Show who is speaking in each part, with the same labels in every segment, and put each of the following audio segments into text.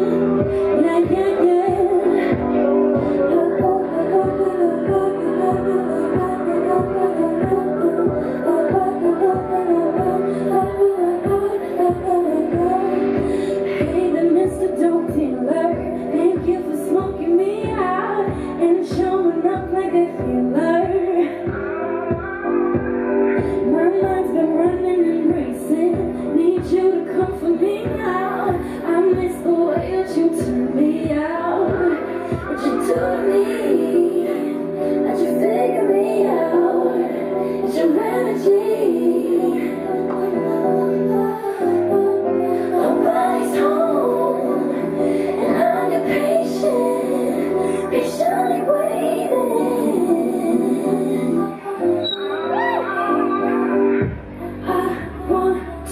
Speaker 1: you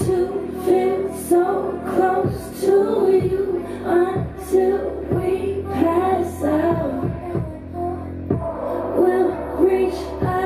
Speaker 1: to feel so close to you until we pass out. We'll reach out.